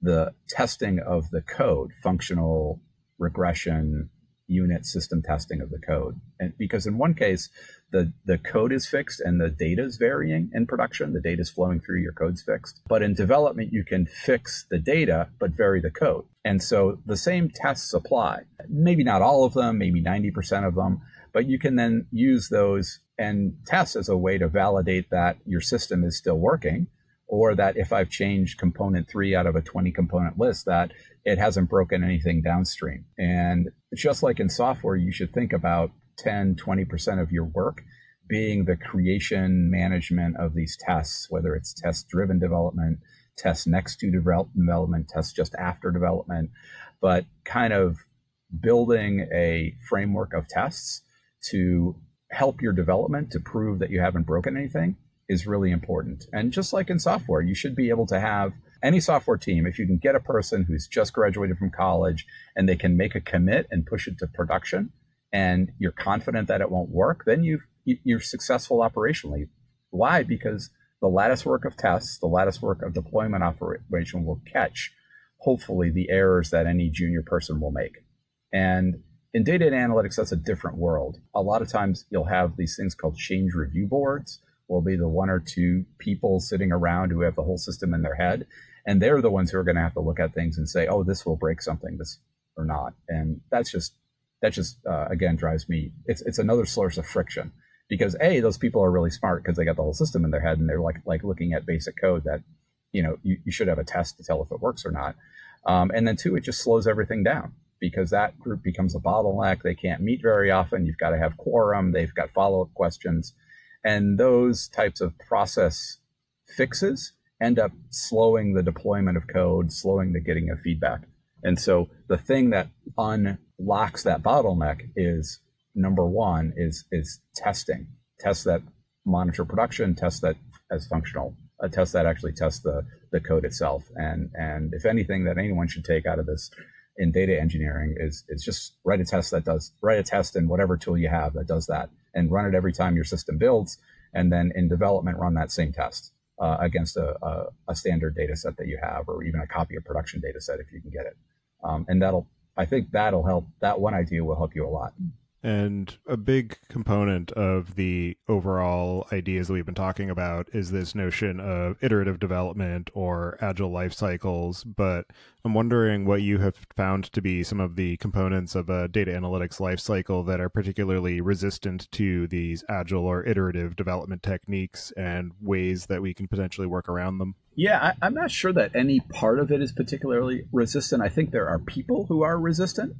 the testing of the code, functional regression, unit system testing of the code. And because in one case, the, the code is fixed and the data is varying in production, the data is flowing through, your code's fixed. But in development, you can fix the data, but vary the code. And so the same tests apply. Maybe not all of them, maybe 90% of them, but you can then use those and tests as a way to validate that your system is still working or that if I've changed component three out of a 20 component list, that it hasn't broken anything downstream. And just like in software, you should think about 10, 20% of your work being the creation management of these tests, whether it's test driven development, test next to development, test just after development, but kind of building a framework of tests to help your development to prove that you haven't broken anything is really important. And just like in software, you should be able to have any software team, if you can get a person who's just graduated from college and they can make a commit and push it to production, and you're confident that it won't work, then you've, you're successful operationally. Why? Because the lattice work of tests, the lattice work of deployment operation will catch, hopefully, the errors that any junior person will make. And in data and analytics, that's a different world. A lot of times you'll have these things called change review boards will be the one or two people sitting around who have the whole system in their head. And they're the ones who are going to have to look at things and say, oh, this will break something, this or not. And that's just, that just, uh, again, drives me, it's, it's another source of friction because A, those people are really smart because they got the whole system in their head and they're like, like looking at basic code that, you know, you, you should have a test to tell if it works or not. Um, and then two, it just slows everything down because that group becomes a bottleneck. They can't meet very often. You've got to have quorum. They've got follow up questions. And those types of process fixes end up slowing the deployment of code, slowing the getting of feedback. And so the thing that unlocks that bottleneck is number one is is testing. Tests that monitor production, tests that as functional, a test that actually tests the the code itself. And and if anything that anyone should take out of this in data engineering is is just write a test that does write a test in whatever tool you have that does that and run it every time your system builds. And then in development, run that same test uh, against a, a, a, standard data set that you have, or even a copy of production data set if you can get it. Um, and that'll, I think that'll help. That one idea will help you a lot. And a big component of the overall ideas that we've been talking about is this notion of iterative development or agile life cycles. But I'm wondering what you have found to be some of the components of a data analytics life cycle that are particularly resistant to these agile or iterative development techniques and ways that we can potentially work around them. Yeah, I, am not sure that any part of it is particularly resistant. I think there are people who are resistant.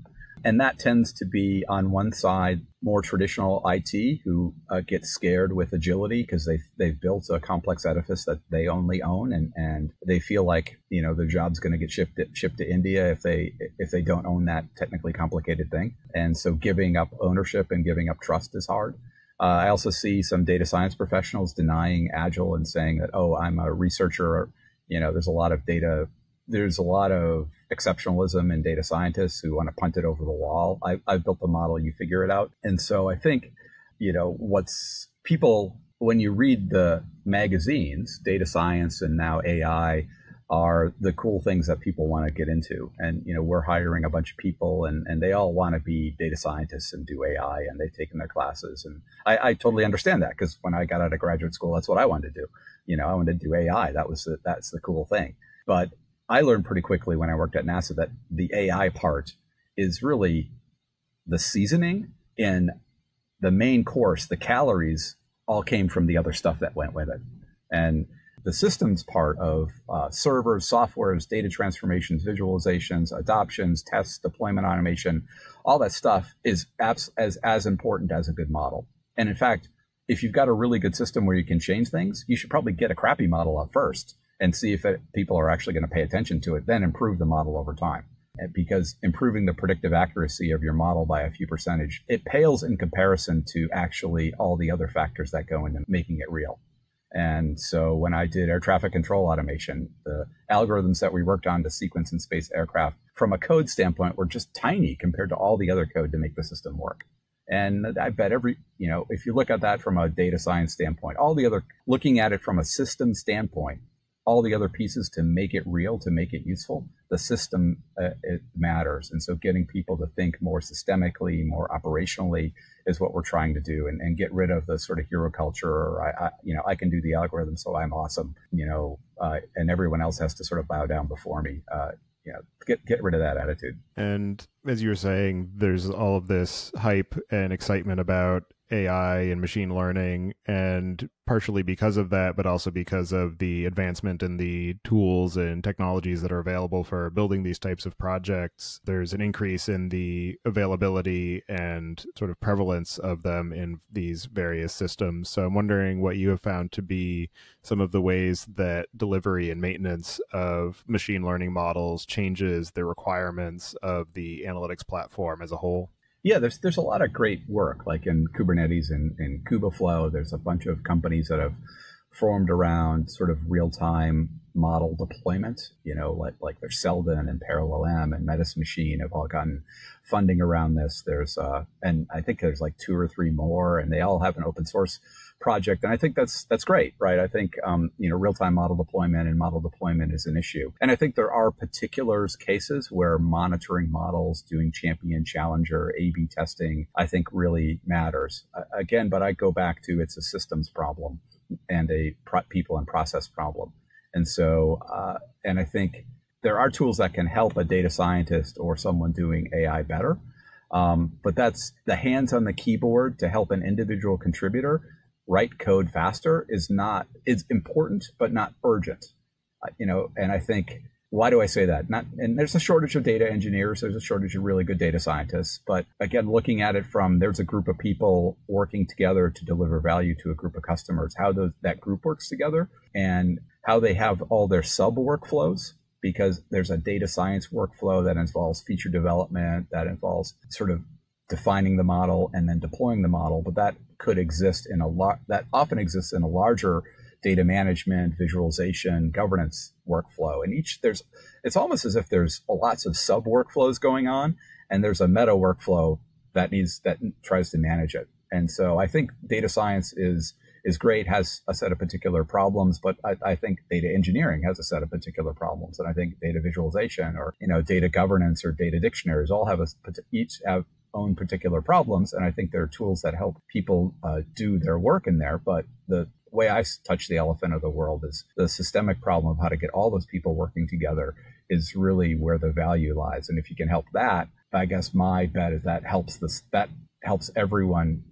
And that tends to be on one side more traditional IT who uh, get scared with agility because they've, they've built a complex edifice that they only own and, and they feel like you know their job's going to get shipped shipped to India if they if they don't own that technically complicated thing. And so giving up ownership and giving up trust is hard. Uh, I also see some data science professionals denying agile and saying that oh I'm a researcher. You know, there's a lot of data. There's a lot of exceptionalism and data scientists who want to punt it over the wall. I, I've built the model, you figure it out. And so I think, you know, what's people, when you read the magazines, data science and now AI are the cool things that people want to get into. And, you know, we're hiring a bunch of people and, and they all want to be data scientists and do AI and they've taken their classes. And I, I totally understand that because when I got out of graduate school, that's what I wanted to do. You know, I wanted to do AI. That was the, that's the cool thing. But I learned pretty quickly when I worked at NASA that the AI part is really the seasoning in the main course. The calories all came from the other stuff that went with it. And the systems part of uh, servers, softwares, data transformations, visualizations, adoptions, tests, deployment automation, all that stuff is as, as, as important as a good model. And in fact, if you've got a really good system where you can change things, you should probably get a crappy model up first and see if it, people are actually going to pay attention to it, then improve the model over time. Because improving the predictive accuracy of your model by a few percentage, it pales in comparison to actually all the other factors that go into making it real. And so when I did air traffic control automation, the algorithms that we worked on to sequence and space aircraft from a code standpoint were just tiny compared to all the other code to make the system work. And I bet every, you know, if you look at that from a data science standpoint, all the other, looking at it from a system standpoint, all the other pieces to make it real, to make it useful, the system uh, it matters. And so, getting people to think more systemically, more operationally, is what we're trying to do, and, and get rid of the sort of hero culture. Or I, I you know, I can do the algorithm, so I'm awesome. You know, uh, and everyone else has to sort of bow down before me. Uh, you know, get get rid of that attitude. And as you were saying, there's all of this hype and excitement about AI and machine learning, and partially because of that, but also because of the advancement in the tools and technologies that are available for building these types of projects, there's an increase in the availability and sort of prevalence of them in these various systems. So I'm wondering what you have found to be some of the ways that delivery and maintenance of machine learning models changes the requirements of the analytics platform as a whole. Yeah, there's there's a lot of great work, like in Kubernetes and in Kubeflow. There's a bunch of companies that have formed around sort of real time model deployment. You know, like like there's Seldon and Parallel-M and Metis Machine have all gotten funding around this. There's uh, and I think there's like two or three more, and they all have an open source project. And I think that's that's great, right? I think um, you know real time model deployment and model deployment is an issue, and I think there are particulars cases where monitoring models, doing champion challenger A/B testing, I think really matters. Uh, again, but I go back to it's a systems problem and a pro- people and process problem, and so uh, and I think there are tools that can help a data scientist or someone doing AI better. Um, but that's the hands on the keyboard to help an individual contributor write code faster is not is important but not urgent. Uh, you know and i think why do i say that? Not and there's a shortage of data engineers there's a shortage of really good data scientists but again looking at it from there's a group of people working together to deliver value to a group of customers how those, that group works together and how they have all their sub workflows because there's a data science workflow that involves feature development that involves sort of defining the model and then deploying the model, but that could exist in a lot that often exists in a larger data management, visualization, governance workflow. And each there's it's almost as if there's lots of sub workflows going on, and there's a meta workflow that needs that tries to manage it. And so I think data science is is great, has a set of particular problems, but I, I, think data engineering has a set of particular problems, and I think data visualization or you know data governance or data dictionaries all have a each have own particular problems. And I think there are tools that help people uh, do their work in there. But the way I touch the elephant of the world is the systemic problem of how to get all those people working together is really where the value lies. And if you can help that, I guess my bet is that helps this that helps everyone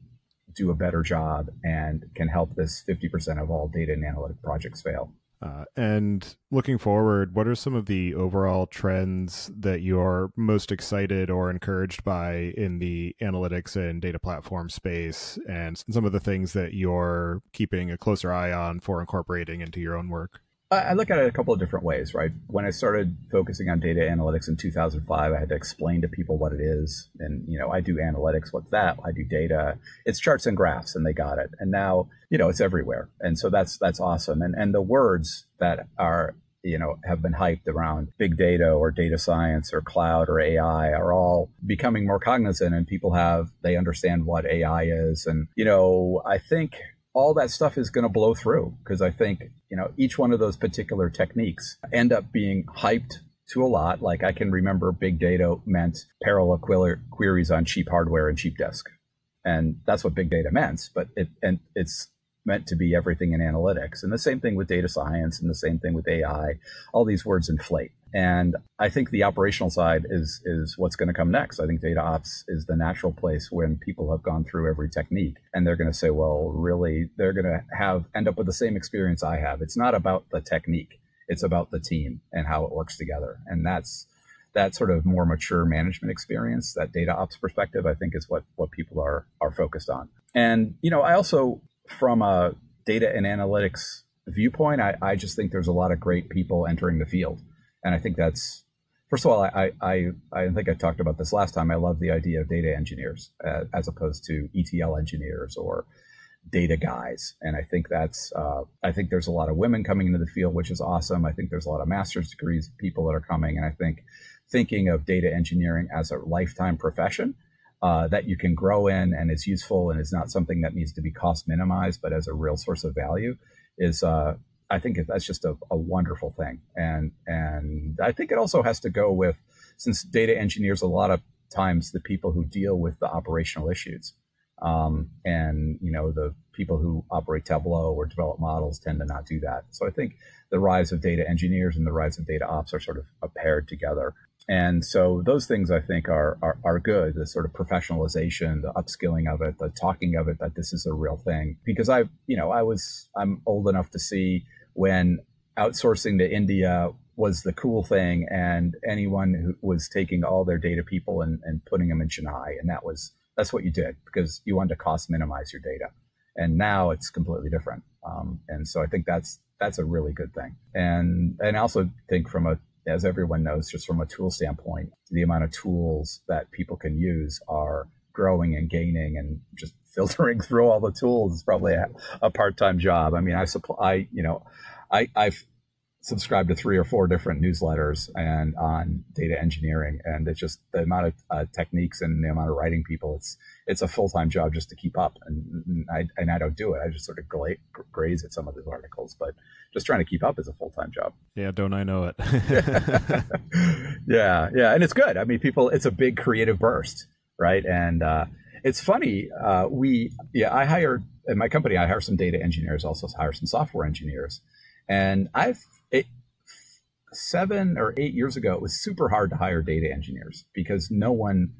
do a better job and can help this 50% of all data and analytic projects fail. Uh, and looking forward, what are some of the overall trends that you're most excited or encouraged by in the analytics and data platform space, and some of the things that you're keeping a closer eye on for incorporating into your own work? I look at it a couple of different ways, right? When I started focusing on data analytics in 2005, I had to explain to people what it is. And, you know, I do analytics. What's that? I do data. It's charts and graphs, and they got it. And now, you know, it's everywhere. And so that's, that's awesome. And, and the words that are, you know, have been hyped around big data or data science or cloud or AI are all becoming more cognizant and people have, they understand what AI is. And, you know, I think all that stuff is going to blow through because I think, you know, each one of those particular techniques end up being hyped to a lot. Like I can remember big data meant parallel queries on cheap hardware and cheap disk. And that's what big data meant, but it, and it's meant to be everything in analytics. And the same thing with data science and the same thing with AI. All these words inflate. And I think the operational side is is what's going to come next. I think data ops is the natural place when people have gone through every technique and they're going to say, well, really, they're going to have end up with the same experience I have. It's not about the technique. It's about the team and how it works together. And that's that sort of more mature management experience, that data ops perspective, I think is what what people are are focused on. And you know, I also from a data and analytics viewpoint, I, I just think there's a lot of great people entering the field and I think that's first of all, I I I think I talked about this last time. I love the idea of data engineers uh, as opposed to ETL engineers or data guys, and I think that's uh, I think there's a lot of women coming into the field, which is awesome. I think there's a lot of master's degrees people that are coming, and I think thinking of data engineering as a lifetime profession. Uh, that you can grow in and is useful and is not something that needs to be cost minimized, but as a real source of value is uh, I think that's just a, a wonderful thing. And, and I think it also has to go with, since data engineers, a lot of times the people who deal with the operational issues. Um, and you know the people who operate Tableau or develop models tend to not do that. So I think the rise of data engineers and the rise of data ops are sort of paired together. And so those things I think are, are, are good. The sort of professionalization, the upskilling of it, the talking of it that this is a real thing. Because I, you know, I was I'm old enough to see when outsourcing to India was the cool thing, and anyone who was taking all their data people and, and putting them in Chennai, and that was that's what you did because you wanted to cost minimize your data. And now it's completely different. Um, and so I think that's that's a really good thing. And and I also think from a as everyone knows, just from a tool standpoint, the amount of tools that people can use are growing and gaining and just filtering through all the tools is probably a, a part-time job. I mean, I supply, I, you know, I, I've subscribe to three or four different newsletters and on data engineering and it's just the amount of uh, techniques and the amount of writing people it's it's a full-time job just to keep up and, and I and I don't do it. I just sort of gla- graze at some of these articles but just trying to keep up is a full-time job. Yeah don't I know it? Yeah yeah and it's good. I mean people it's a big creative burst right? And uh, it's funny uh, we yeah I hire in my company I hire some data engineers also hire some software engineers and I've it, seven or eight years ago, it was super hard to hire data engineers because no one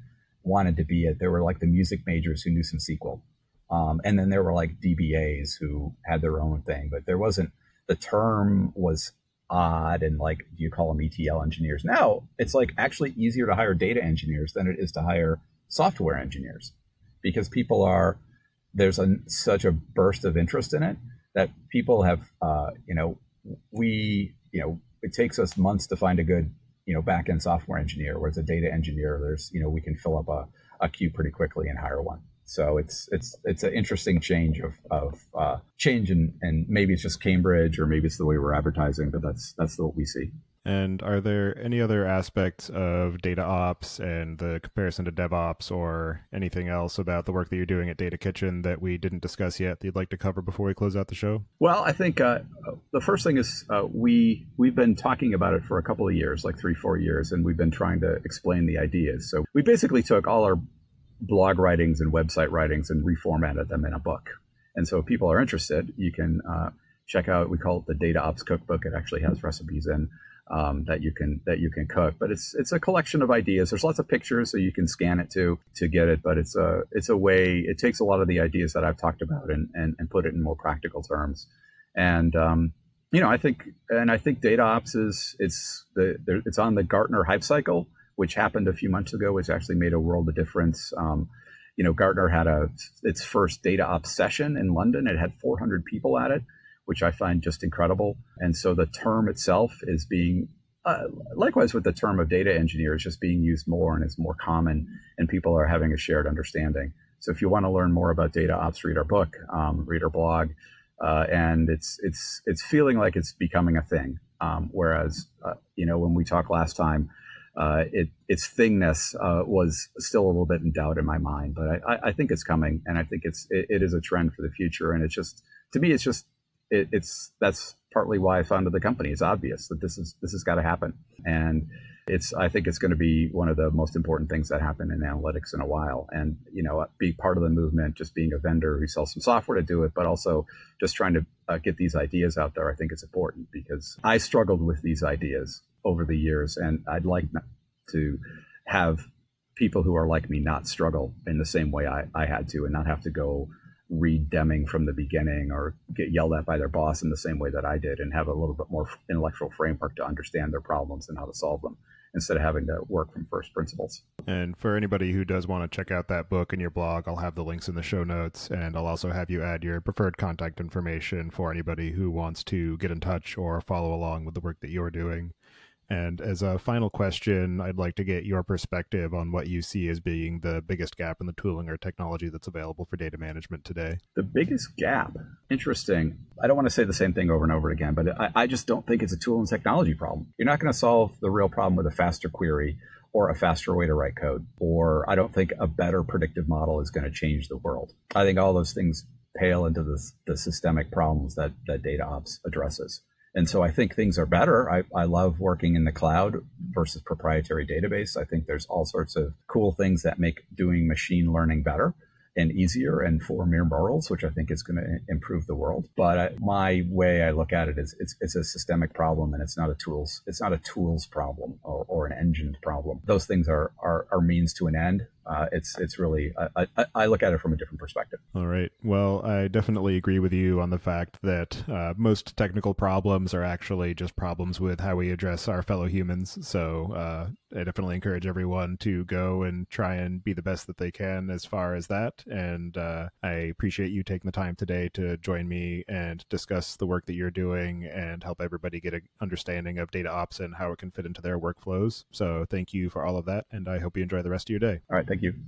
wanted to be it. There were like the music majors who knew some SQL. Um, and then there were like DBAs who had their own thing, but there wasn't, the term was odd and like, do you call them ETL engineers? Now it's like actually easier to hire data engineers than it is to hire software engineers because people are, there's a, such a burst of interest in it that people have, uh, you know, we, you know, it takes us months to find a good, you know, back end software engineer. Whereas a data engineer, there's, you know, we can fill up a, a queue pretty quickly and hire one. So it's it's it's an interesting change of of uh, change and and maybe it's just Cambridge or maybe it's the way we're advertising, but that's that's what we see. And are there any other aspects of data ops and the comparison to DevOps or anything else about the work that you're doing at DataKitchen that we didn't discuss yet that you'd like to cover before we close out the show? Well, I think uh, the first thing is uh, we we've been talking about it for a couple of years, like three, four years, and we've been trying to explain the ideas. So we basically took all our blog writings and website writings and reformatted them in a book. And so if people are interested, you can uh, check out. We call it the Data Ops Cookbook. It actually has recipes in um, that you can that you can cook. But it's it's a collection of ideas. There's lots of pictures, so you can scan it to to get it. But it's a it's a way. It takes a lot of the ideas that I've talked about and and, and put it in more practical terms. And um, you know, I think and I think data ops is it's the it's on the Gartner hype cycle, which happened a few months ago, which actually made a world of difference. Um, you know, Gartner had a its first data ops session in London. It had 400 people at it which I find just incredible. And so the term itself is being, uh, likewise with the term of data engineer, is just being used more and it's more common, and people are having a shared understanding. So if you want to learn more about data ops, read our book, um, read our blog, uh, and it's it's it's feeling like it's becoming a thing. Um, whereas uh, you know when we talked last time, uh, it, its thingness uh, was still a little bit in doubt in my mind, but I, I think it's coming, and I think it's it, it is a trend for the future. And it's just to me, it's just it, it's that's partly why I founded the company. It's obvious that this is this has got to happen, and it's I think it's going to be one of the most important things that happen in analytics in a while. And you know, be part of the movement, just being a vendor who sells some software to do it, but also just trying to uh, get these ideas out there. I think it's important because I struggled with these ideas over the years, and I'd like to have people who are like me not struggle in the same way I, I had to, and not have to go read Deming from the beginning or get yelled at by their boss in the same way that I did and have a little bit more intellectual framework to understand their problems and how to solve them instead of having to work from first principles. And for anybody who does want to check out that book and your blog, I'll have the links in the show notes and I'll also have you add your preferred contact information for anybody who wants to get in touch or follow along with the work that you're doing. And as a final question, I'd like to get your perspective on what you see as being the biggest gap in the tooling or technology that's available for data management today. The biggest gap? Interesting. I don't want to say the same thing over and over again, but I, I just don't think it's a tool and technology problem. You're not going to solve the real problem with a faster query or a faster way to write code, or I don't think a better predictive model is going to change the world. I think all those things pale into the, the systemic problems that, that data ops addresses. And so I think things are better. I, I love working in the cloud versus proprietary database. I think there's all sorts of cool things that make doing machine learning better and easier and for mere morals, which I think is going to improve the world. But I, my way I look at it is it's, it's a systemic problem and it's not a tools, it's not a tools problem or, or an engine problem. Those things are, are, are means to an end uh, it's it's really I, I, I, look at it from a different perspective. All right. Well, I definitely agree with you on the fact that uh, most technical problems are actually just problems with how we address our fellow humans. So uh, I definitely encourage everyone to go and try and be the best that they can as far as that. And uh, I appreciate you taking the time today to join me and discuss the work that you're doing and help everybody get an understanding of data ops and how it can fit into their workflows. So thank you for all of that, and I hope you enjoy the rest of your day. All right. Thank you.